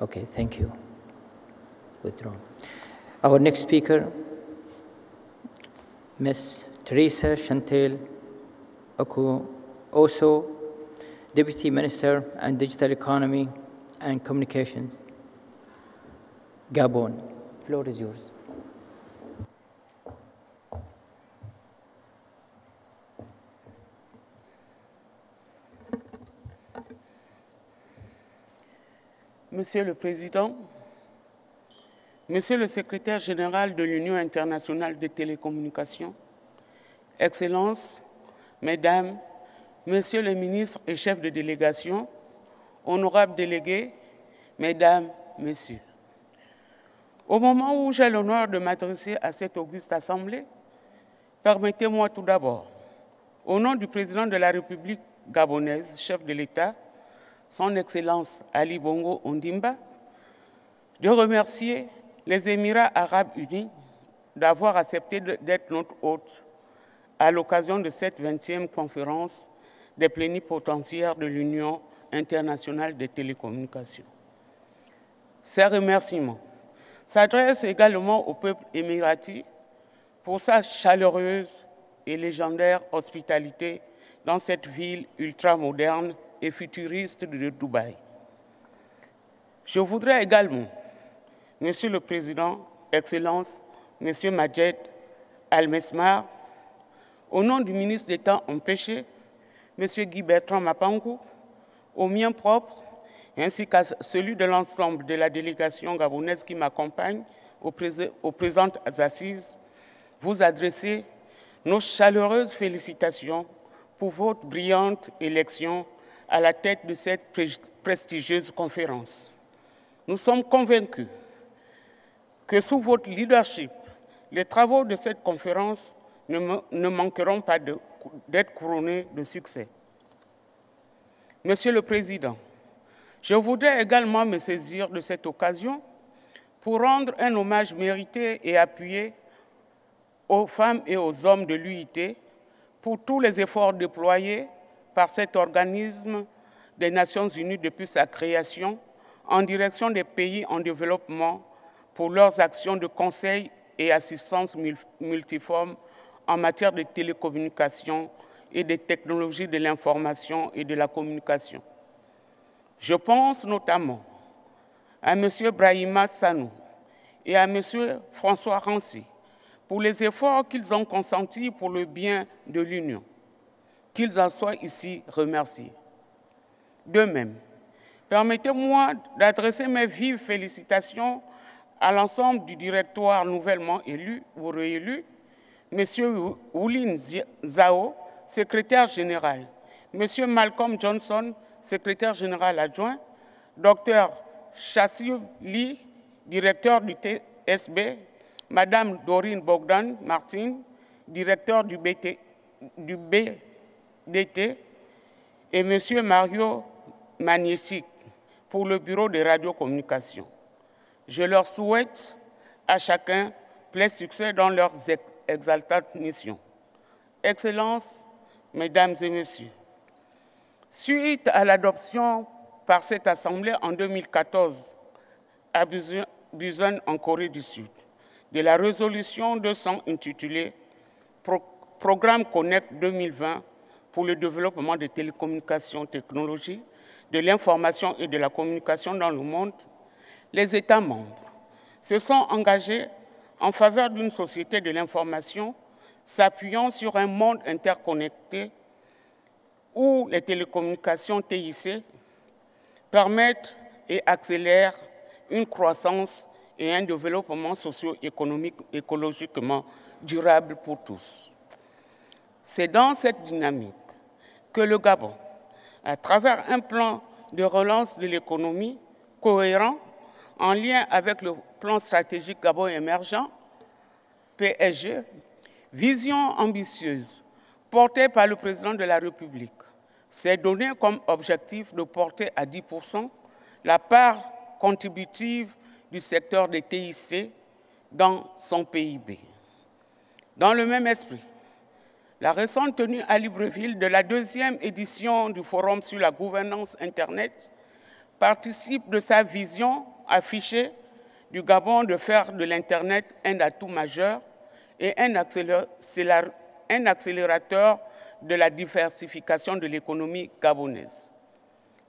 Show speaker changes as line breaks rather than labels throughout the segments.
Okay, thank you. Withdrawn. Our next speaker, Ms. Teresa Chantel Oku, also Deputy Minister and Digital Economy and Communications. Gabon. Floor is yours.
Monsieur le Président, Monsieur le Secrétaire général de l'Union internationale des télécommunications, Excellences, Mesdames, Messieurs les ministres et chefs de délégation, honorables délégués, Mesdames, Messieurs. Au moment où j'ai l'honneur de m'adresser à cette auguste assemblée, permettez-moi tout d'abord, au nom du président de la République gabonaise, chef de l'État, son Excellence Ali Bongo Ondimba, de remercier les Émirats arabes unis d'avoir accepté d'être notre hôte à l'occasion de cette 20e conférence des plénipotentiaires de l'Union internationale des télécommunications. Ces remerciements s'adressent également au peuple émirati pour sa chaleureuse et légendaire hospitalité dans cette ville ultramoderne et futuriste de Dubaï. Je voudrais également, Monsieur le Président, Excellence, Monsieur Majed Al-Mesmar, au nom du ministre d'État empêché, Monsieur Guy Bertrand Mapangu, au mien propre, ainsi qu'à celui de l'ensemble de la délégation gabonaise qui m'accompagne aux, aux présentes assises, vous adresser nos chaleureuses félicitations pour votre brillante élection à la tête de cette prestigieuse conférence. Nous sommes convaincus que sous votre leadership, les travaux de cette conférence ne, manqueront pas d'être couronnés de succès. Monsieur le Président, je voudrais également me saisir de cette occasion pour rendre un hommage mérité et appuyé aux femmes et aux hommes de l'UIT pour tous les efforts déployés par cet organisme des Nations Unies depuis sa création en direction des pays en développement pour leurs actions de conseil et assistance multiforme en matière de télécommunications et des technologies de l'information et de la communication. Je pense notamment à M. Brahima Sanou et à M. François Rancy pour les efforts qu'ils ont consentis pour le bien de l'Union qu'ils en soient ici remerciés. De même, permettez-moi d'adresser mes vives félicitations à l'ensemble du directoire nouvellement élu ou réélu, M. Oulin Zhao, secrétaire général, M. Malcolm Johnson, secrétaire général adjoint, Dr. Chassiu Li, directeur du TSB, Mme Dorine Bogdan Martin, directeur du, BT, d'été et M. Mario Magnétique pour le Bureau de radiocommunication. Je leur souhaite à chacun plein succès dans leurs exaltantes missions. Excellences, Mesdames et Messieurs, suite à l'adoption par cette Assemblée en 2014 à Busan, en Corée du Sud, de la résolution 200 intitulée Programme Connect 2020 pour le développement des télécommunications technologies, de l'information et de la communication dans le monde, les États membres se sont engagés en faveur d'une société de l'information s'appuyant sur un monde interconnecté où les télécommunications TIC permettent et accélèrent une croissance et un développement socio-économique écologiquement durable pour tous. C'est dans cette dynamique que le Gabon, à travers un plan de relance de l'économie cohérent en lien avec le plan stratégique Gabon émergent, PSG, vision ambitieuse portée par le président de la République, s'est donné comme objectif de porter à 10% la part contributive du secteur des TIC dans son PIB. Dans le même esprit, la récente tenue à Libreville de la deuxième édition du Forum sur la gouvernance Internet participe de sa vision affichée du Gabon de faire de l'Internet un atout majeur et un accélérateur de la diversification de l'économie gabonaise.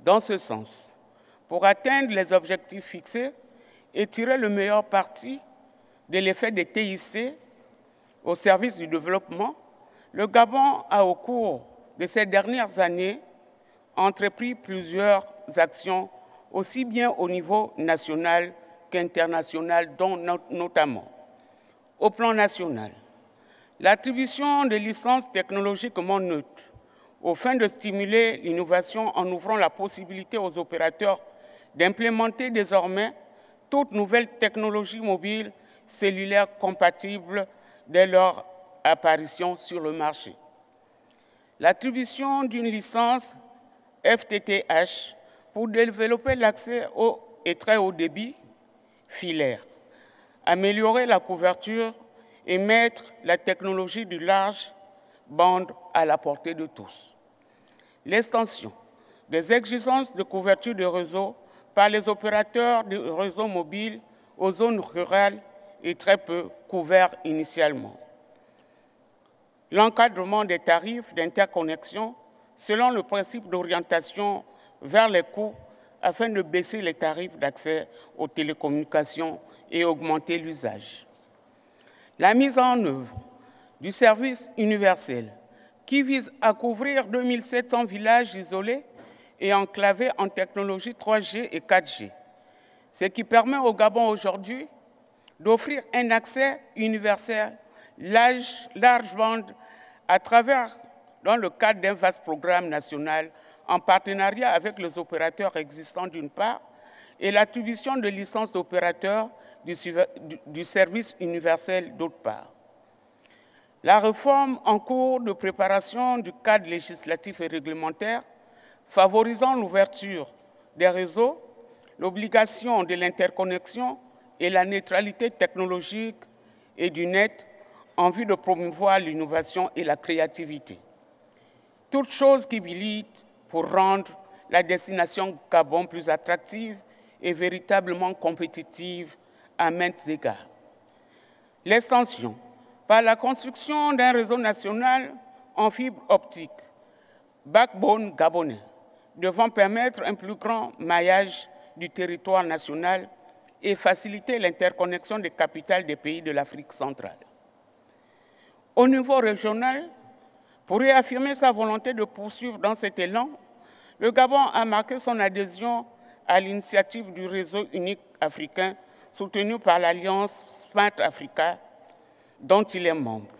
Dans ce sens, pour atteindre les objectifs fixés et tirer le meilleur parti de l'effet des TIC au service du développement, le Gabon a, au cours de ces dernières années, entrepris plusieurs actions, aussi bien au niveau national qu'international, dont notamment au plan national. L'attribution de licences technologiquement neutres aux fins de stimuler l'innovation en ouvrant la possibilité aux opérateurs d'implémenter désormais toute nouvelle technologie mobile cellulaire compatible dès leur apparition sur le marché. L'attribution d'une licence FTTH pour développer l'accès au et très haut débit filaire, améliorer la couverture et mettre la technologie du large bande à la portée de tous. L'extension des exigences de couverture de réseau par les opérateurs de réseau mobile aux zones rurales est très peu couvert initialement. L'encadrement des tarifs d'interconnexion selon le principe d'orientation vers les coûts afin de baisser les tarifs d'accès aux télécommunications et augmenter l'usage. La mise en œuvre du service universel qui vise à couvrir 2700 villages isolés et enclavés en technologie 3G et 4G, ce qui permet au Gabon aujourd'hui d'offrir un accès universel large, large bande à travers, dans le cadre d'un vaste programme national en partenariat avec les opérateurs existants d'une part et l'attribution de licences d'opérateurs du, service universel d'autre part. La réforme en cours de préparation du cadre législatif et réglementaire favorisant l'ouverture des réseaux, l'obligation de l'interconnexion et la neutralité technologique et du net en vue de promouvoir l'innovation et la créativité. Toutes choses qui militent pour rendre la destination Gabon plus attractive et véritablement compétitive à maintes égards. L'extension par la construction d'un réseau national en fibre optique, backbone gabonais, devant permettre un plus grand maillage du territoire national et faciliter l'interconnexion des capitales des pays de l'Afrique centrale. Au niveau régional, pour réaffirmer sa volonté de poursuivre dans cet élan, le Gabon a marqué son adhésion à l'initiative du réseau unique africain soutenu par l'Alliance Smart Africa, dont il est membre,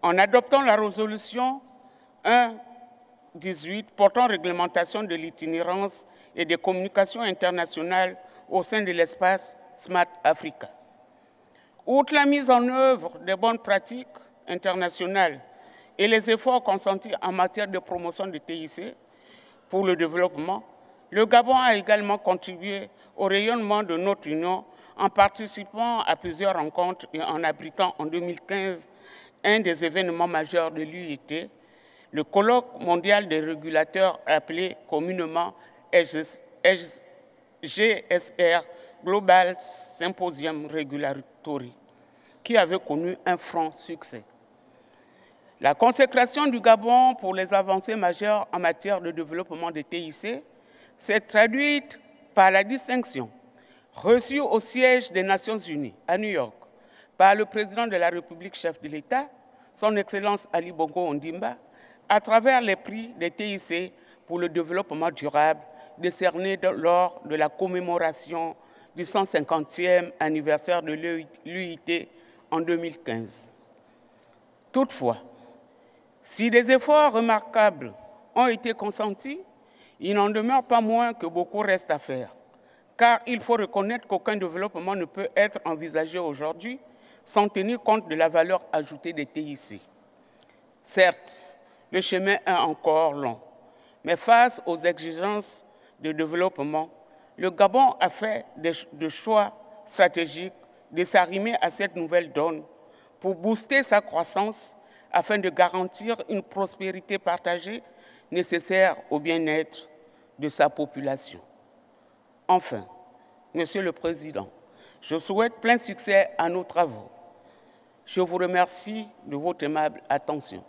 en adoptant la résolution 1.18 portant réglementation de l'itinérance et des communications internationales au sein de l'espace Smart Africa. Outre la mise en œuvre des bonnes pratiques internationales et les efforts consentis en matière de promotion de TIC pour le développement, le Gabon a également contribué au rayonnement de notre Union en participant à plusieurs rencontres et en abritant en 2015 un des événements majeurs de l'UIT, le colloque mondial des régulateurs appelé communément GSR, Global Symposium Regulatory, qui avait connu un franc succès. La consécration du Gabon pour les avancées majeures en matière de développement des TIC s'est traduite par la distinction reçue au siège des Nations Unies à New York par le président de la République, chef de l'État, son Excellence Ali Bongo Ondimba, à travers les prix des TIC pour le développement durable décernés lors de la commémoration du 150e anniversaire de l'UIT en 2015. Toutefois, si des efforts remarquables ont été consentis, il n'en demeure pas moins que beaucoup reste à faire, car il faut reconnaître qu'aucun développement ne peut être envisagé aujourd'hui sans tenir compte de la valeur ajoutée des TIC. Certes, le chemin est encore long, mais face aux exigences de développement, le Gabon a fait des choix stratégiques de s'arrimer à cette nouvelle donne pour booster sa croissance afin de garantir une prospérité partagée nécessaire au bien-être de sa population. Enfin, Monsieur le Président, je souhaite plein succès à nos travaux. Je vous remercie de votre aimable attention.